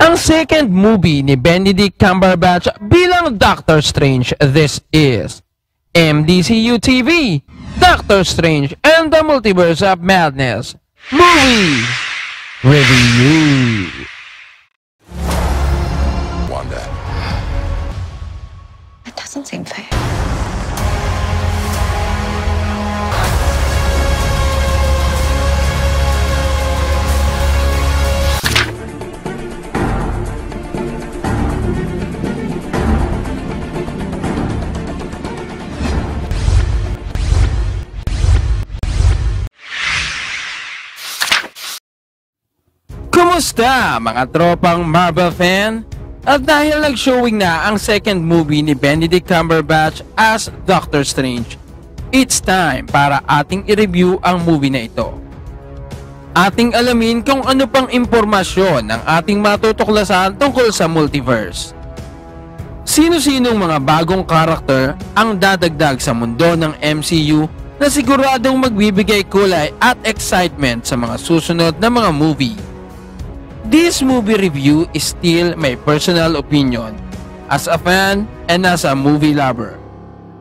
Ang second movie ni Benedict Cumberbatch bilang Doctor Strange, this is MDCU TV, Doctor Strange and the Multiverse of Madness Movie Review. Wanda. That doesn't seem fair. Kumusta mga tropang Marvel fan? At dahil nag-showing na ang second movie ni Benedict Cumberbatch as Doctor Strange, it's time para ating i-review ang movie na ito. Ating alamin kung ano pang impormasyon ang ating matutuklasan tungkol sa multiverse. Sino-sinong mga bagong karakter ang dadagdag sa mundo ng MCU na siguradong magbibigay kulay at excitement sa mga susunod na mga movie. This movie review is still my personal opinion as a fan and as a movie lover.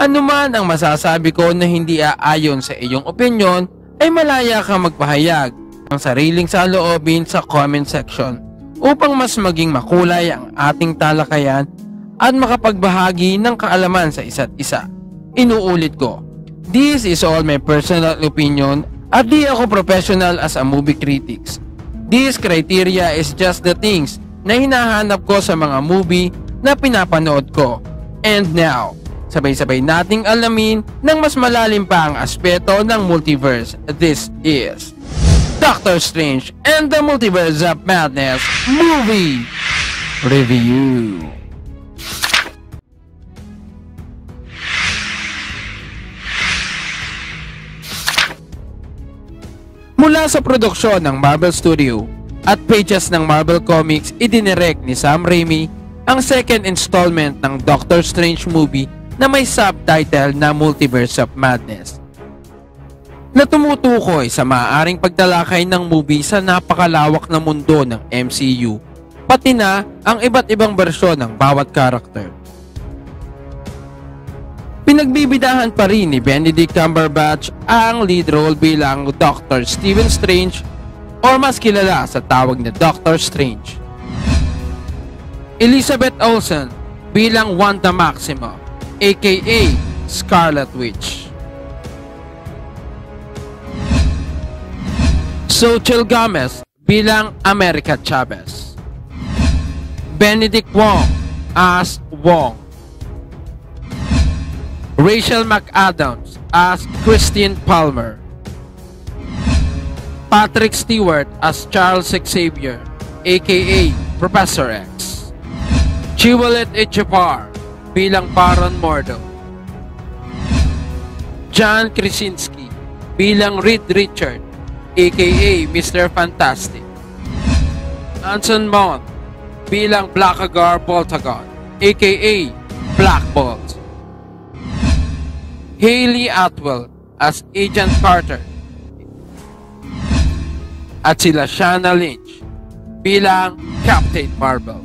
Ano man ang masasabi ko na hindi aayon sa iyong opinion ay malaya kang magpahayag ng sariling saloobin sa comment section upang mas maging makulay ang ating talakayan at makapagbahagi ng kaalaman sa isa't isa. Inuulit ko, this is all my personal opinion at di ako professional as a movie critics. This criteria is just the things na hinahanap ko sa mga movie na pinapanood ko. And now, sabay-sabay nating alamin ng mas malalim pa ang aspeto ng multiverse. This is Doctor Strange and the Multiverse of Madness Movie Review. Mula sa produksyon ng Marvel Studio at pages ng Marvel Comics, idinirect ni Sam Raimi ang second installment ng Doctor Strange movie na may subtitle na Multiverse of Madness na tumutukoy sa maaaring pagtalakay ng movie sa napakalawak na mundo ng MCU pati na ang iba't ibang bersyon ng bawat karakter. Pinagbibidahan pa rin ni Benedict Cumberbatch ang lead role bilang Dr. Stephen Strange or mas kilala sa tawag na Doctor Strange. Elizabeth Olsen bilang Wanda Maximoff aka Scarlet Witch. Xochitl Gomez bilang America Chavez. Benedict Wong as Wong. Rachel McAdams as Christine Palmer. Patrick Stewart as Charles Xavier, aka Professor X. Chiwelet Ejiofor bilang Baron Mordo. John Krasinski bilang Reed Richard, aka Mr. Fantastic. Anson Mount bilang Blackagar Boltagon, aka Black Bolt. Hayley Atwell as Agent Carter at sila Shanna Lynch bilang Captain Marvel.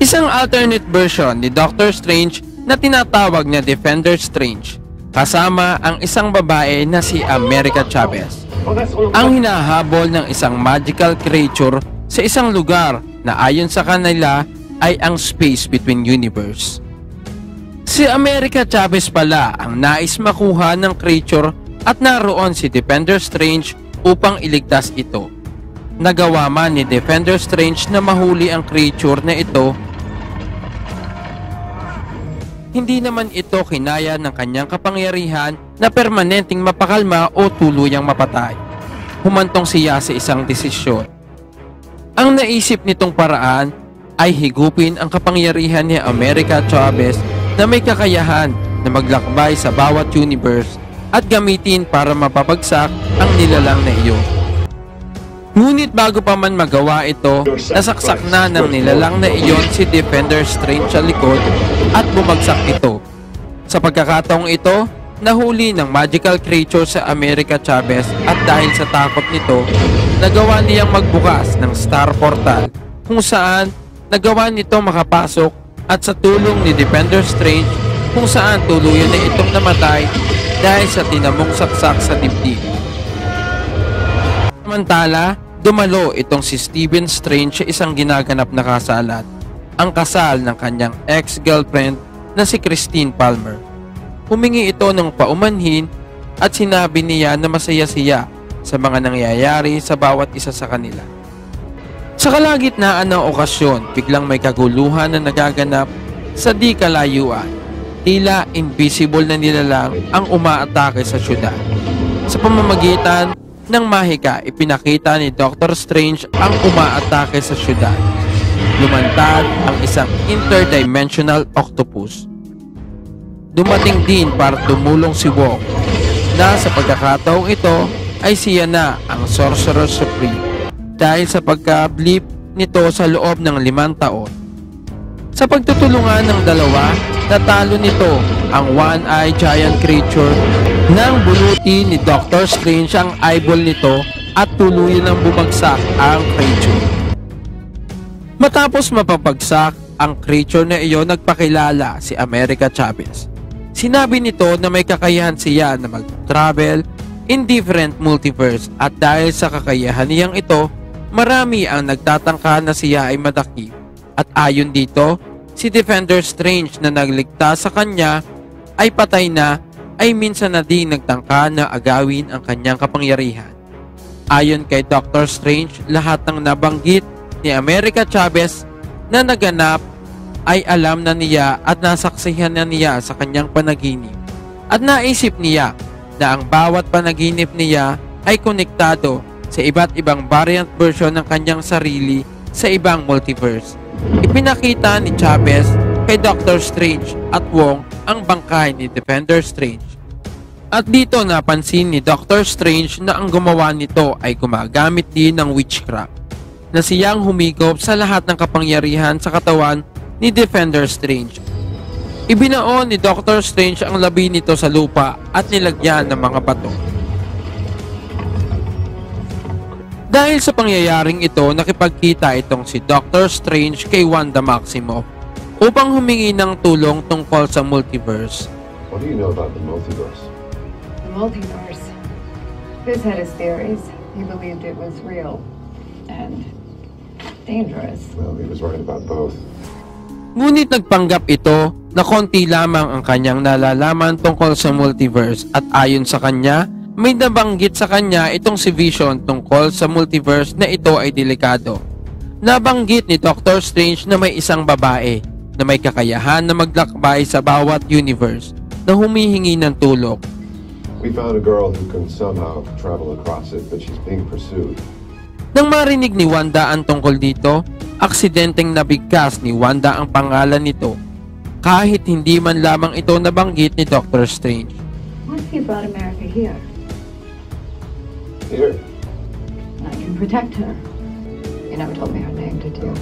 Isang alternate version ni Doctor Strange na tinatawag na Defender Strange kasama ang isang babae na si America Chavez ang hinahabol ng isang magical creature sa isang lugar na ayon sa kanila ay ang space between universe. Si America Chavez pala ang nais makuha ng creature at naroon si Defender Strange upang iligtas ito. Nagawa man ni Defender Strange na mahuli ang creature na ito hindi naman ito kinaya ng kanyang kapangyarihan na permanenteng mapakalma o tuluyang mapatay. Humantong siya sa isang desisyon. Ang naisip nitong paraan ay higupin ang kapangyarihan ni America Chavez na may kakayahan na maglakbay sa bawat universe at gamitin para mapabagsak ang nilalang na iyon. Ngunit bago pa man magawa ito, nasaksak na ng nilalang na iyon si Defender Strange sa likod at bumagsak ito. Sa pagkakataong ito, nahuli ng magical creature sa America Chavez at dahil sa takot nito, nagawa niyang magbukas ng star portal kung saan nagawa nito makapasok at sa tulong ni Defender Strange kung saan tuluyan na itong namatay dahil sa tinamong saksak sa dibdib. Samantala, dumalo itong si Stephen Strange sa isang ginaganap na kasalan, ang kasal ng kanyang ex-girlfriend na si Christine Palmer. Humingi ito ng paumanhin at sinabi niya na masaya siya sa mga nangyayari sa bawat isa sa kanila. Sa kalagitnaan ng okasyon, biglang may kaguluhan na nagaganap sa di kalayuan. Tila invisible na nilalang ang umaatake sa syudad. Sa pamamagitan ng mahika, ipinakita ni Doctor Strange ang umaatake sa syudad. Lumantad ang isang interdimensional octopus. Dumating din para tumulong si Wong na sa pagkakataong ito ay siya na ang Sorcerer Supreme dahil sa pagka-blip nito sa loob ng limang taon. Sa pagtutulungan ng dalawa, natalo nito ang one-eye giant creature nang buluti ni Doctor Strange ang eyeball nito at tuluyan ng bumagsak ang creature. Matapos mapapagsak ang creature na iyon nagpakilala si America Chavez. Sinabi nito na may kakayahan siya na mag-travel in different multiverse at dahil sa kakayahan niyang ito, Marami ang nagtatangka na siya ay madakip at ayon dito, si Defender Strange na nagligtas sa kanya ay patay na ay minsan na din nagtangka na agawin ang kanyang kapangyarihan. Ayon kay Doctor Strange, lahat ng nabanggit ni America Chavez na naganap ay alam na niya at nasaksihan na niya sa kanyang panaginip. At naisip niya na ang bawat panaginip niya ay konektado sa iba't ibang variant version ng kanyang sarili sa ibang multiverse. Ipinakita ni Chavez kay Doctor Strange at Wong ang bangkay ni Defender Strange. At dito napansin ni Doctor Strange na ang gumawa nito ay gumagamit din ng witchcraft na siyang humigop sa lahat ng kapangyarihan sa katawan ni Defender Strange. Ibinaon ni Doctor Strange ang labi nito sa lupa at nilagyan ng mga bato. Dahil sa pangyayaring ito, nakipagkita itong si Doctor Strange kay Wanda Maximoff upang humingi ng tulong tungkol sa multiverse. What do you know about the multiverse? The multiverse. Chris had his theories. He believed it was real and dangerous. Well, he was right about both. Ngunit nagpanggap ito na konti lamang ang kanyang nalalaman tungkol sa multiverse at ayon sa kanya, may nabanggit sa kanya itong si Vision tungkol sa multiverse na ito ay delikado. Nabanggit ni Doctor Strange na may isang babae na may kakayahan na maglakbay sa bawat universe na humihingi ng tulong. We found a girl who can somehow travel across it, but she's being pursued. Nang marinig ni Wanda ang tungkol dito, aksidenteng nabigkas ni Wanda ang pangalan nito kahit hindi man lamang ito nabanggit ni Doctor Strange. What if he brought America here? Here. I can protect her. You never told me her name, did you?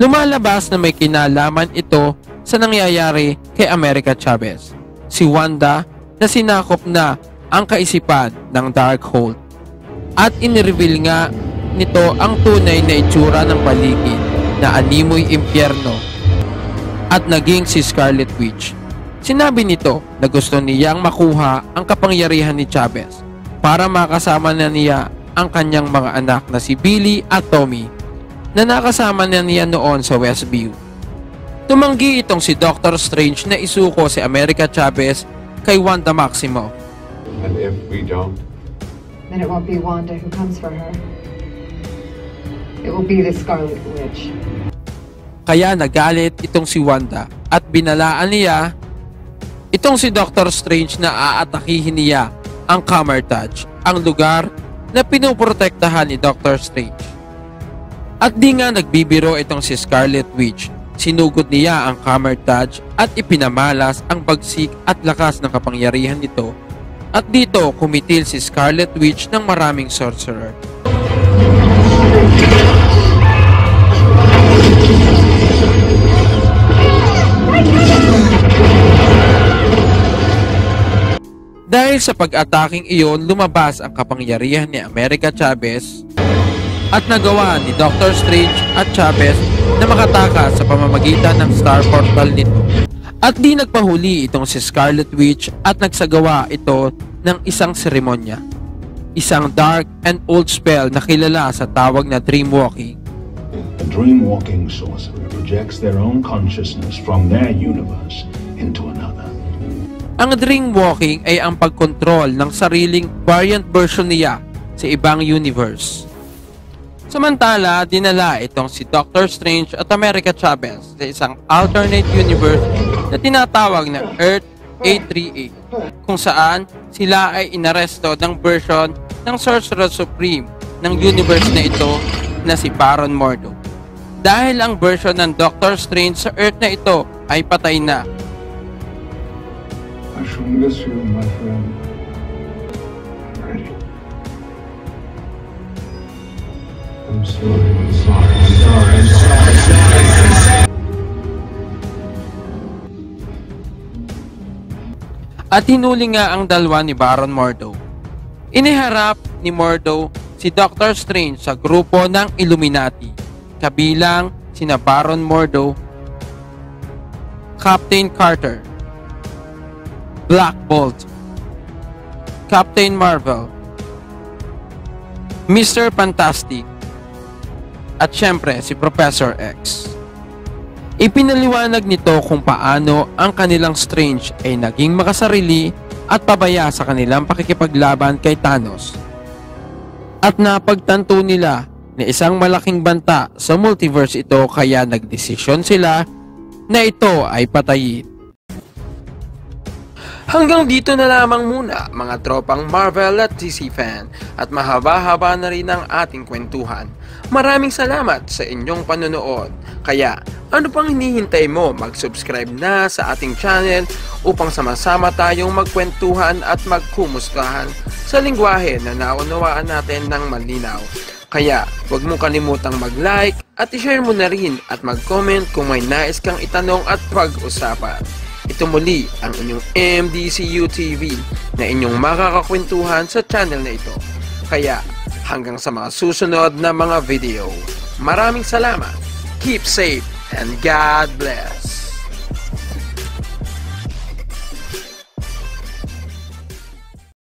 Lumalabas na may kinalaman ito sa nangyayari kay America Chavez. Si Wanda na sinakop na ang kaisipan ng Darkhold. At inireveal nga nito ang tunay na itsura ng paligid na animoy impyerno at naging si Scarlet Witch. Sinabi nito na gusto niyang makuha ang kapangyarihan ni Chavez para makasama na niya ang kanyang mga anak na si Billy at Tommy na nakasama na niya noon sa Westview. Tumanggi itong si Doctor Strange na isuko si America Chavez kay Wanda Maximoff. And if we don't, Then it won't be Wanda who comes for her. It will be the Scarlet Witch. Kaya nagalit itong si Wanda at binalaan niya itong si Doctor Strange na aatakihin niya ang Camertage, ang lugar na pinoprotektahan ni Doctor Strange. At di nga nagbibiro itong si Scarlet Witch, sinugod niya ang Camertage at ipinamalas ang bagsik at lakas ng kapangyarihan nito. At dito, kumitil si Scarlet Witch ng maraming sorcerer. Dahil sa pag-ataking iyon, lumabas ang kapangyarihan ni America Chavez at nagawa ni Doctor Strange at Chavez na makataka sa pamamagitan ng star portal nito. At di nagpahuli itong si Scarlet Witch at nagsagawa ito ng isang seremonya. Isang dark and old spell na kilala sa tawag na Dreamwalking. A dream-walking sorcerer projects their own consciousness from their universe into another. Ang Dreamwalking ay ang pagkontrol ng sariling variant version niya sa ibang universe. Samantala, dinala itong si Doctor Strange at America Chavez sa isang alternate universe na tinatawag na Earth 838 kung saan sila ay inaresto ng version ng Sorcerer Supreme ng universe na ito na si Baron Mordo. Dahil ang version ng Doctor Strange sa Earth na ito ay patay na I shall miss you, my friend. Ready. I'm sorry, I'm sorry, I'm sorry, I'm sorry, at hinuli nga ang dalawa ni Baron Mordo. Iniharap ni Mordo si Doctor Strange sa grupo ng Illuminati, kabilang sina Baron Mordo, Captain Carter, Black Bolt, Captain Marvel, Mr. Fantastic, at syempre si Professor X. Ipinaliwanag nito kung paano ang kanilang Strange ay naging makasarili at pabaya sa kanilang pakikipaglaban kay Thanos. At napagtanto nila na isang malaking banta sa multiverse ito kaya nagdesisyon sila na ito ay patayin. Hanggang dito na lamang muna mga tropang Marvel at DC fan at mahaba-haba na rin ang ating kwentuhan. Maraming salamat sa inyong panonood. Kaya ano pang hinihintay mo? Mag-subscribe na sa ating channel upang sama-sama tayong magkwentuhan at magkumustahan sa lingwahe na naunawaan natin ng malinaw. Kaya huwag mo kalimutang mag-like at i-share mo na rin at mag-comment kung may nais kang itanong at pag-usapan. Ito muli ang inyong MDCU TV na inyong makakakwentuhan sa channel na ito. Kaya hanggang sa mga susunod na mga video. Maraming salamat. Keep safe and God bless.